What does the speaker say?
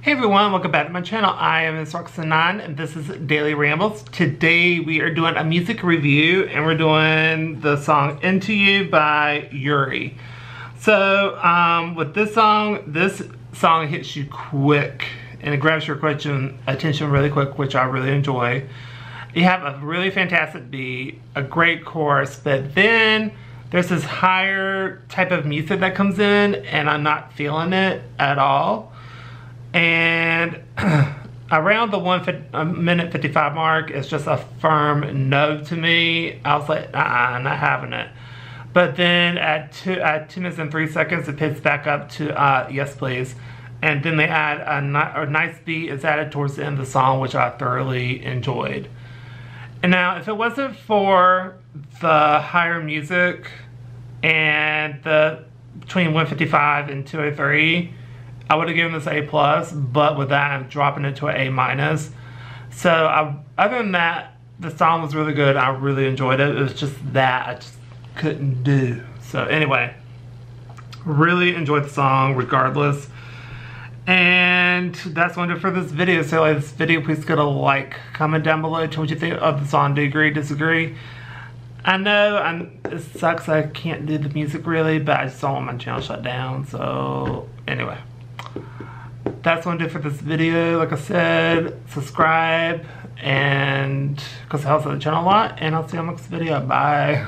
Hey everyone, welcome back to my channel. I am. Roxanne and this is Daily Rambles. Today we are doing a music review and we're doing the song Into You by Yuri. So um, with this song, this song hits you quick and it grabs your question, attention really quick, which I really enjoy. You have a really fantastic beat, a great chorus, but then there's this higher type of music that comes in and I'm not feeling it at all. And around the one minute 55 mark, it's just a firm no to me. I was like, uh -uh, not having it. But then at two, at two minutes and three seconds, it picks back up to uh, yes, please. And then they add a, a nice beat is added towards the end of the song, which I thoroughly enjoyed. And now, if it wasn't for the higher music and the between 155 and 203, I would have given this A plus, but with that, I'm dropping it to an A minus. So I, other than that, the song was really good. I really enjoyed it. It was just that I just couldn't do. So anyway, really enjoyed the song regardless. And that's one for this video. So like this video, please get a like, comment down below, tell what you think of the song. Do you agree, disagree? I know I'm, it sucks I can't do the music really, but I just don't want my channel shut down. So anyway that's what I do for this video. Like I said, subscribe and because it helps out the channel a lot. And I'll see you on the next video. Bye.